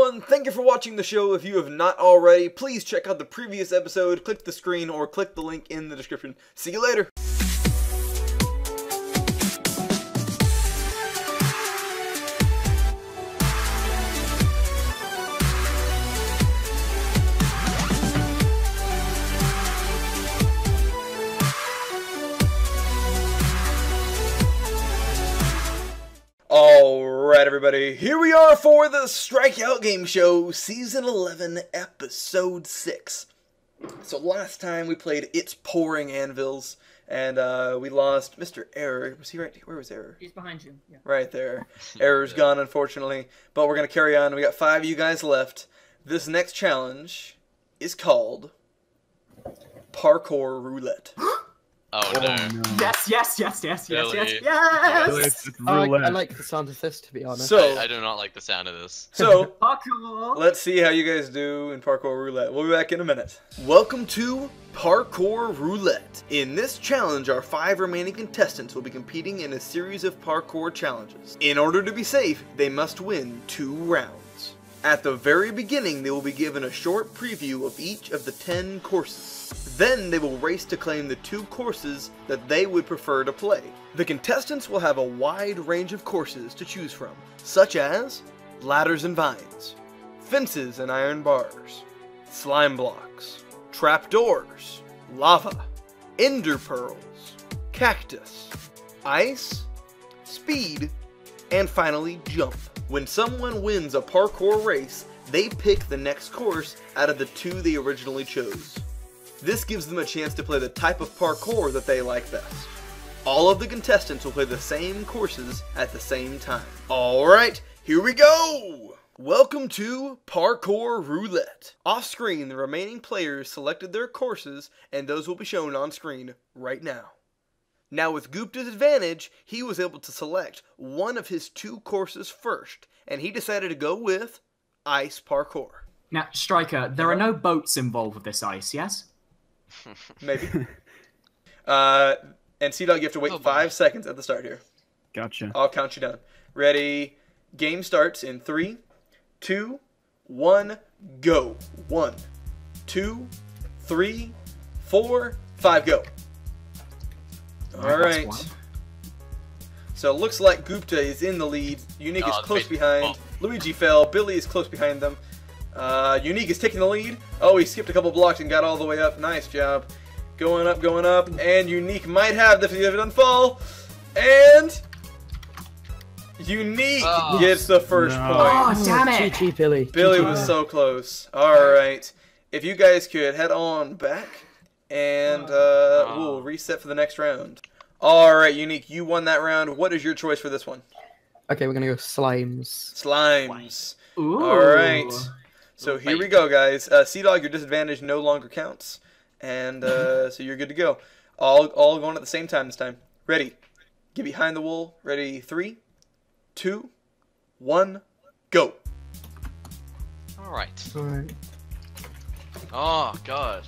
everyone, thank you for watching the show. If you have not already, please check out the previous episode, click the screen, or click the link in the description. See you later! Everybody, here we are for the Strikeout Game Show, Season 11, Episode 6. So, last time we played It's Pouring Anvils, and uh, we lost Mr. Error. Was he right? Where was Error? He's behind you. Yeah. Right there. Error's gone, unfortunately. But we're going to carry on. We got five of you guys left. This next challenge is called Parkour Roulette. Oh, oh, no. no. Yes, yes, yes, yes, yes, yes, Billy. yes. I like, I like the sound of this, to be honest. So, I do not like the sound of this. so Parkour. Let's see how you guys do in Parkour Roulette. We'll be back in a minute. Welcome to Parkour Roulette. In this challenge, our five remaining contestants will be competing in a series of parkour challenges. In order to be safe, they must win two rounds. At the very beginning, they will be given a short preview of each of the 10 courses. Then they will race to claim the two courses that they would prefer to play. The contestants will have a wide range of courses to choose from, such as ladders and vines, fences and iron bars, slime blocks, trapdoors, lava, ender pearls, cactus, ice, speed, and finally jump. When someone wins a parkour race, they pick the next course out of the two they originally chose. This gives them a chance to play the type of parkour that they like best. All of the contestants will play the same courses at the same time. Alright, here we go! Welcome to Parkour Roulette. Off screen, the remaining players selected their courses, and those will be shown on screen right now. Now, with Gupta's advantage, he was able to select one of his two courses first, and he decided to go with Ice Parkour. Now, Striker, there are no boats involved with this ice, yes? Maybe. uh, and CDawg, you have to wait Oh, boy. five seconds at the start here. Gotcha. I'll count you down. Ready? Game starts in three, two, one, go. One, two, three, four, five, go. All Alright, right. So it looks like Gupta is in the lead. Unique is Oh, close they- behind. Luigi fell. Billy is close behind them. Uh, Unique is taking the lead. Oh, he skipped a couple blocks and got all the way up. Nice job. Going up, going up. And Unique might have the if he doesn't fall. And Unique Oh. gets the first No. point. Oh, damn it! GG, Billy. Billy GG. was so close. All right. If you guys could head on back, and uh, Oh. we'll reset for the next round. All right, Unique, you won that round. What is your choice for this one? Okay, we're gonna go slimes. Slimes. Ooh. All right. So here we go, guys. Uh, CDawg, your disadvantage no longer counts, and uh, so you're good to go. All all going at the same time this time. Ready? Get behind the wool. Ready? Three, two, one, go. Alright. Alright. Oh, God.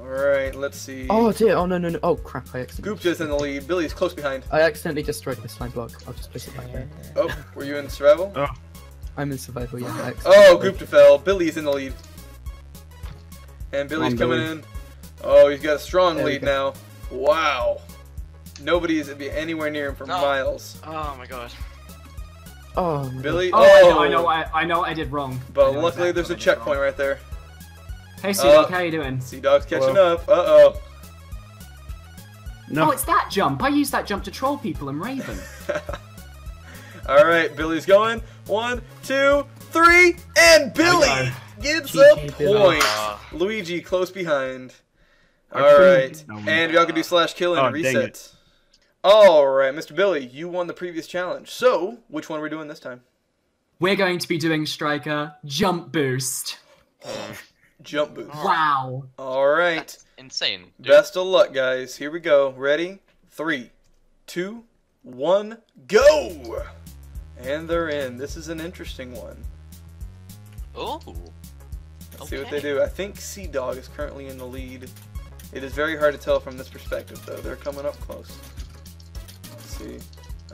All right. Let's see. Oh dear. Oh no no no. Oh crap! I accidentally. Gupta's in the lead. Billy's close behind. I accidentally destroyed the slime block. I'll just place it back there. Oh, were you in survival? I'm in survival. Yeah. I Oh, accidentally- Gupta fell. Billy's in the lead. And Billy's on, coming Billy. in. Oh, he's got a strong There lead now. Wow. Nobody is anywhere near him for No. miles. Oh, my God. Oh. my Billy. Oh, I know, I know, I, I know I did wrong. But luckily, exactly there's a what I did checkpoint wrong. right there. Hey, CDawg, Uh, how are you doing? CDawg's catching Hello. up. Uh oh. No. Oh, it's that jump. I used that jump to troll people in Raven. All right, Billy's going. One, two, three, and Billy go. gets a point. Uh, Luigi close behind. I All couldn't- right, No, and y'all can do slash kill and Oh, reset. All right, Mr. Billy, you won the previous challenge. So, which one are we doing this time? We're going to be doing Striker Jump Boost. Jump boost. Wow. All right. that's insane. Dude. Best of luck, guys. Here we go. Ready? Three, two, one, go! And they're in. This is an interesting one. Oh. Let's see what they do. I think CDawg is currently in the lead. It is very hard to tell from this perspective, though. They're coming up close. Let's see.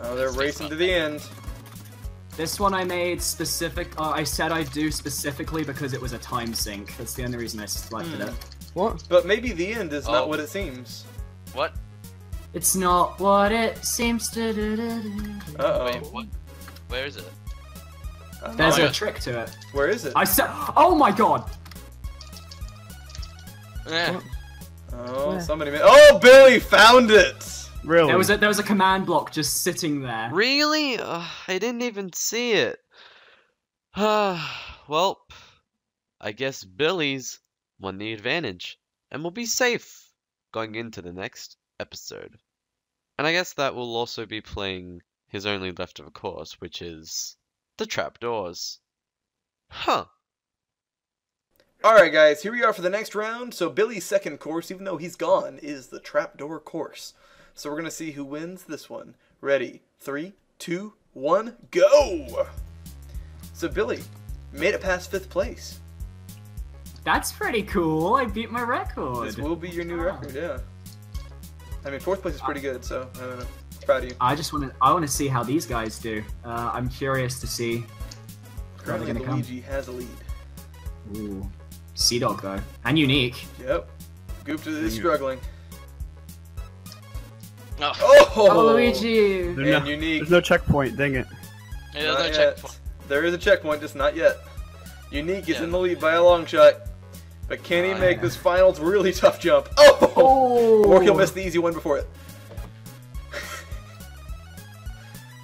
Oh, they're Let's racing to the end. This one I made specific. Uh, I said I'd do specifically because it was a time sink. That's the only reason I selected Hmm. it. What? But maybe the end is Oh. not what it seems. What? It's not what it seems to do. do, do. Uh Wait, oh. what? Where is it? There's Oh, a trick to it. Where is it? I said. Oh my god! Eh. Oh, Where? somebody made. Oh, Billy found it. Really? There was a there was a command block just sitting there. Really? Ugh, I didn't even see it. well, I guess Billy's won the advantage and we'll be safe going into the next episode. And I guess that will also be playing his only left of course, which is the trapdoors. Huh. All right, guys. Here we are for the next round. So Billy's second course, even though he's gone, is the trapdoor course. So we're gonna see who wins this one. Ready? Three, two, one, go! So Billy made it past fifth place. That's pretty cool. I beat my record. This will be your new record, yeah. I mean, fourth place is pretty good, so I don't know. Proud of you. I just want to. I want to see how these guys do. Uh, I'm curious to see. Currently, gonna come? Luigi has a lead. Ooh, CDawg though, and unique. Yep. Gupta is you. struggling. Oh, Oh! Oh, Luigi! And no, unique. there's no checkpoint, dang it. yeah, there's Not no yet. checkpoint. There is a checkpoint, just not yet. Unique is Yeah. in the lead by a long shot. But can he Oh, make yeah. this finals really tough jump? Oh! Oh! Or he'll miss the easy one before it.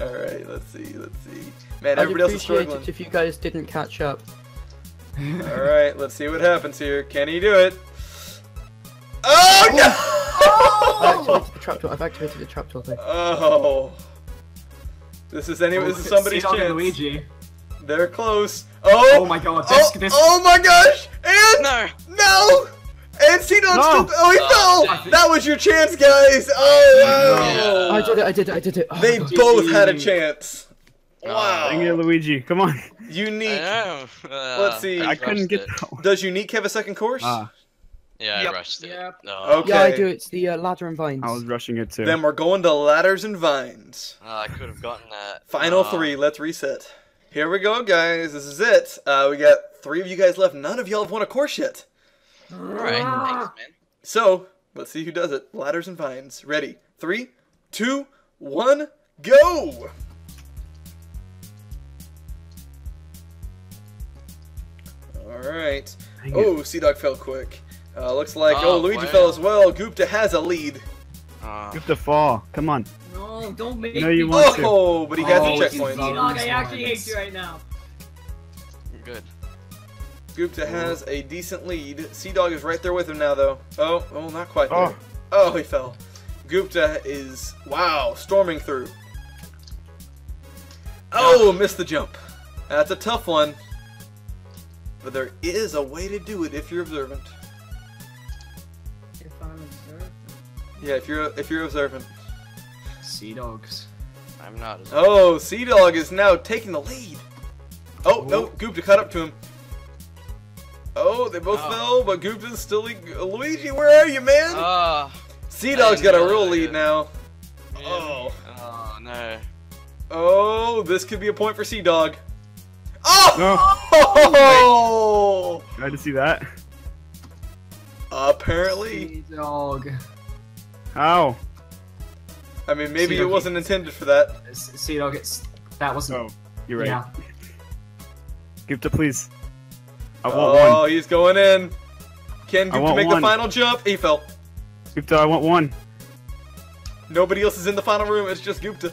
Alright, let's see, let's see. Man, I'd everybody else is appreciate struggling. it if you guys didn't catch up. Alright, let's see what happens here. Can he do it? Oh no! I no! activated the trapdoor. I've activated the trapdoor though. Oh. This is any this is oh, somebody's CDawg chance. Luigi. They're close. Oh! Oh my god, this oh, this. oh my gosh! And No! no! And CDawg No. still Oh he Oh, fell! That was your chance, guys! Oh wow! I did it. I did it. I did it. Oh, They God. both had a chance. Wow. Dang it, Luigi, come on. Unique. Uh, Let's see. I couldn't get that one. Does Unique have a second course? Ah, Yeah, Yep. I rushed it. Yep. No. Okay. Yeah, I do. It's the uh, ladder and vines. I was rushing it too. Then we're going to ladders and vines. Oh, I could have gotten that. Final Oh. three. Let's reset. Here we go, guys. This is it. Uh, we got three of you guys left. None of y'all have won a course yet. Alright, thanks, man. So let's see who does it. Ladders and vines. Ready? Three, two, one, go! All right. Oh, CDawg fell quick. Uh, looks like oh, Oh, Luigi wow. fell as well. Gupta has a lead. Oh. You have to fall. Come on. No, don't make No, you me. want to. Oh, but he has Oh, a checkpoint. he's- Dog, I actually hate you right now. Good. Gupta has a decent lead. CDawg is right there with him now, though. Oh, oh, not quite oh. there. Oh. Oh, he fell. Gupta is wow, storming through. Oh, missed the jump. That's a tough one. But there is a way to do it if you're observant. If I'm observed. Yeah, if you're if you're observant. Sea Dogs. I'm not as Oh, CDawg is now taking the lead. Oh no, Gupta caught up to him. Oh, they both Oh. fell, but Gupta's still. Luigi, where are you, man? Oh. CDawg's got a real that. lead now. yeah. Oh. Oh, no. Oh, this could be a point for CDawg. Oh! No. Oh! Glad to see that. Apparently, Sea Dog. How? I mean, maybe it wasn't intended for that. CDawg. It's that wasn't. Oh, you're right. Yeah. Gupta, please. I want Oh, one. he's going in. Can I Gupta make one. the final jump? He fell. Gupta, I want one. Nobody else is in the final room. It's just Gupta.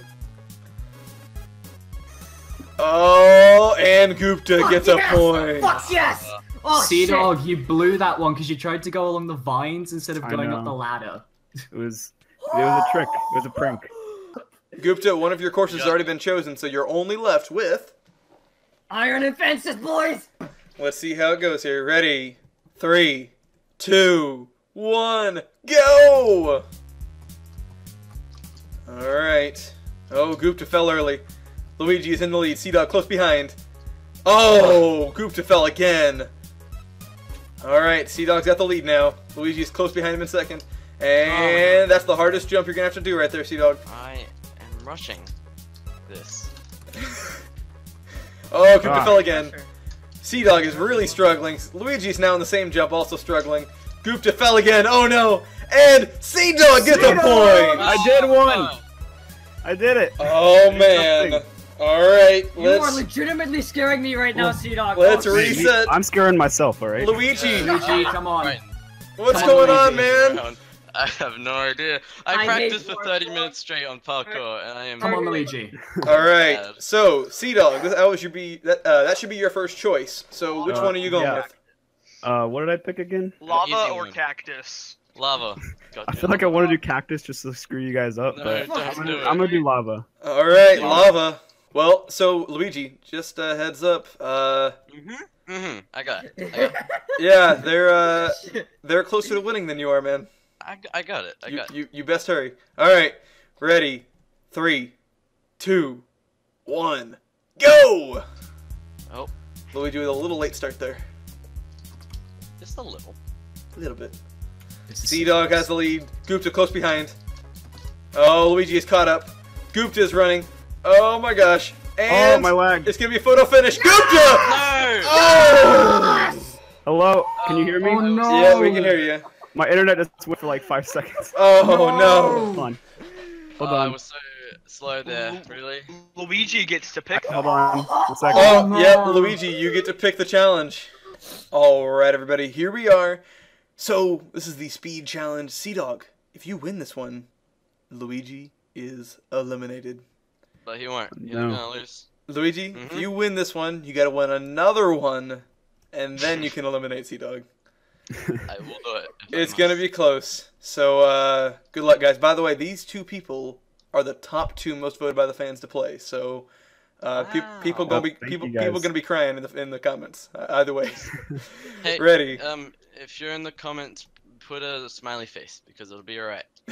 Oh, and Gupta gets a point. Fuck yes! Oh sea! Dog, you blew that one because you tried to go along the vines instead of I going up the ladder. It was. It was a trick. It was a prank. Gupta, one of your courses has already been chosen, so you're only left with. Iron and fences, boys. Let's see how it goes here. Ready? Three, two, one, go! Alright. Oh, Gupta fell early. Luigi is in the lead. CDawg close behind. Oh, Gupta fell again. Alright, CDawg's got the lead now. Luigi's close behind him in second. And that's the hardest jump you're gonna have to do right there, CDawg. I am rushing this. Oh, Gupta Ah. fell again. CDawg is really struggling. Luigi's now in the same jump, also struggling. Gupta fell again. Oh no! And CDawg gets the point. I did one. I did it. Oh man! Something. All right, You are legitimately scaring me right now, CDawg. let's Oh. Reset. I'm scaring myself. All right. Luigi. Luigi, come on. Right. What's Come going on, Luigi. man? Round. I have no idea. I, I practiced for 30 parkour. minutes straight on parkour, and I am. Come on, Luigi. All right. So CDawg, this- that should be that uh, that should be your first choice. So which Uh, one are you going yeah. with? Uh, what did I pick again? Lava easy or one. cactus? Lava. God I feel like I want to do cactus just to screw you guys up, No, but I'm gonna, it. I'm gonna do lava. All right, lava. Well, so Luigi, just uh, heads up. Uh, Mm-hmm. Mm-hmm. I got it. I got it. yeah, they're uh, they're closer to winning than you are, man. I, I got it. I You, got it. you you best hurry. All right, ready? Three, two, one, go! Oh. Luigi with a little late start there. Just a little. A little bit. CDawg has the lead. Gupta close behind. Oh, Luigi is caught up. Gupta is running. Oh my gosh. Oh, my lag. it's gonna be a photo finish. Gupta! No! Oh! Hello, can you hear me? Oh no! Yeah, we can hear you. My internet just went for like five seconds. Oh no. Hold on. Hold Oh, I was so slow there. Really? Luigi gets to pick Hold on. A second. Oh, no. yeah, Luigi, you get to pick the challenge. All right, everybody, here we are. So, this is the speed challenge. CDawg, if you win this one, Luigi is eliminated. But he won't. He's No. gonna lose. Luigi, if Mhm. you win this one, you gotta win another one, and then you can eliminate CDawg. I will do it. It's gonna be close. So, uh, good luck, guys. By the way, these two people are the top two most voted by the fans to play. So, uh, pe- Wow. people gonna be thank people people gonna be crying in the in the comments. Uh, either way. Hey, Ready? Um, if you're in the comments, put a smiley face because it'll be alright.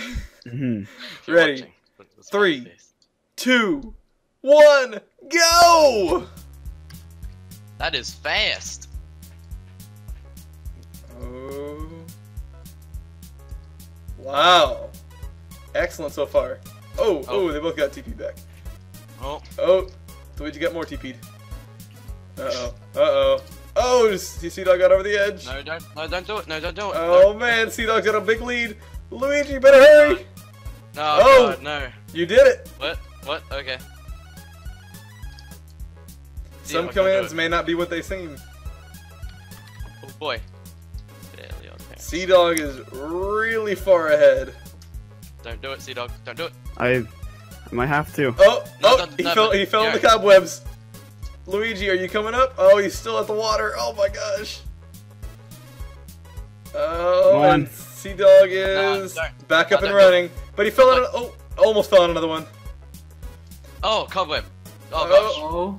Mhm. Ready. watching, put a smiley Three. face. two, one, go! That is fast. Wow. Excellent so far. Oh, oh, Oh. they both got TP back. Oh, Oh, Luigi got more TP'd. Uh oh. Uh oh. Oh, CDawg got over the edge. no, don't, no, don't do it. No, don't do it. Oh man, CDawg's got a big lead. Luigi, better hurry. No, Oh. God, no. You did it. What? What? Okay. Some Yeah, I can't do commands may not be what they seem. Oh boy. Barely. CDawg is really far ahead. Don't do it, CDawg. Don't do it. I, I might have to. Oh, No, oh, no, he no, fell. He fell in the cobwebs. Luigi, are you coming up? Oh, he's still at the water. Oh my gosh. Oh, Come and CDawg is don't. back No, up and don't. running, but he fell in. Oh, almost fell in another one. Oh, cobweb. Oh Oh. gosh. Oh,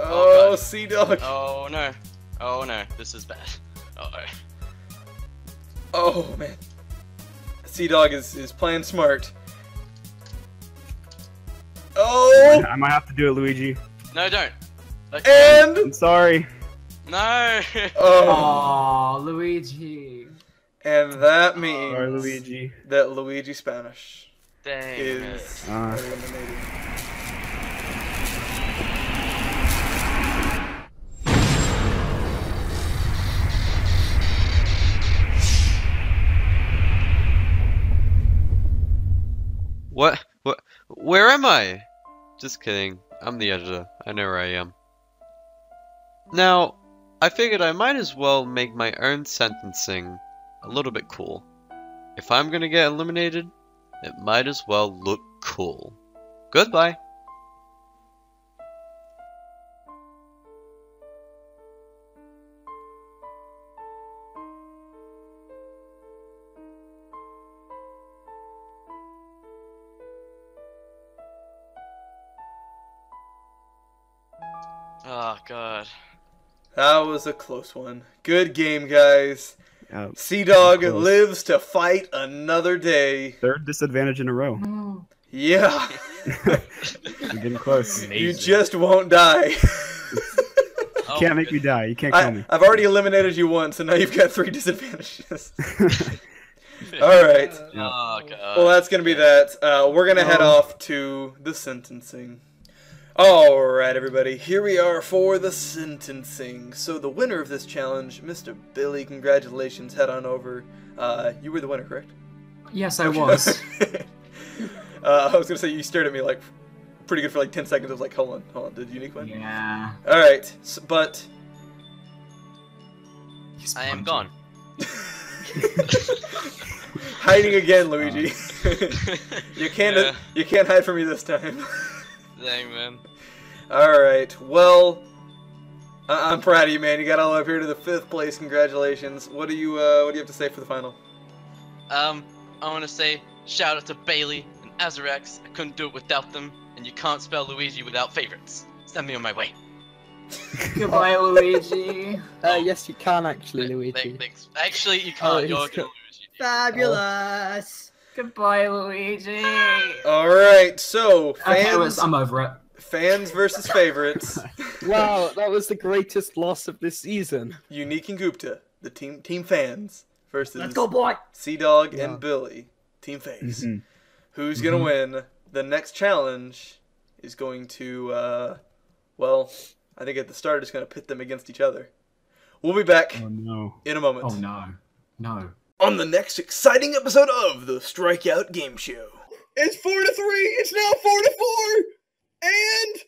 Oh, God. CDawg. Oh no. Oh no. This is bad. Oh. Oh man. CDawg is is playing smart. Oh, I might have to do it, Luigi. No, don't. Okay. and I'm sorry. No. oh, Aw, Luigi. and that Sorry, means Luigi. that Luigi Spanish Dang it. is Uh. eliminated. Where am I? Just kidding. I'm the editor. I know where I am. Now, I figured I might as well make my own sentencing a little bit cool. If I'm gonna get eliminated, it might as well look cool. Goodbye. Oh god. That was a close one. Good game, guys. Yeah, CDawg lives to fight another day. third disadvantage in a row. No. Yeah. We're getting close. You you just won't die. Oh, can't make me die. You can't kill I, me. I've already eliminated you once, and now you've got three disadvantages. All right. Oh god. Well, that's gonna be that. Uh, we're gonna head Oh. off to the sentencing. Alright, everybody, here we are for the sentencing. So, the winner of this challenge, Mr. Billy, congratulations, head on over. Uh, you were the winner, correct? Yes, I was. uh, I was gonna say you stared at me like pretty good for like 10 seconds. I was like, hold on, hold on, did Unique win? yeah. Alright, s but. He's I am gone. Hiding again, Luigi. you can't Yeah. you can't hide from me this time. Dang, man. Alright, well I- I'm proud of you, man. You got all up here to the fifth place. Congratulations. What do you uh, what do you have to say for the final? Um, I want to say shout out to Bailey and Azarex. I couldn't do it without them, and you can't spell Luigi without favorites. Send me on my way. Goodbye, Luigi. Uh, yes, you can actually, Luigi. thanks. Actually, you Oh, can't. You're he's gonna lose. You- Fabulous. Goodbye, Luigi. Alright, so Okay, fans was- I'm over it. fans versus favorites. Wow, that was the greatest loss of this season. Unique and Gupta, the team team fans versus Let's go, boy. CDawg Yeah. and Billy, team face. Mhm. Who's gonna win? The next challenge is going to, uh, well, I think at the start it's gonna pit them against each other. We'll be back Oh no. in a moment Oh no. No on the next exciting episode of the Strikeout Game Show. It's four to three. It's now four to four. And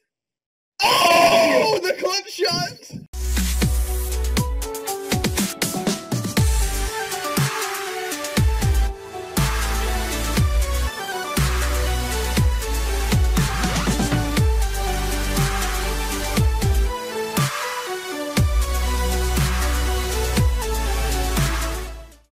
oh, the clip shot.